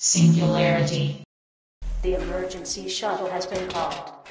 Singularity. The emergency shuttle has been called.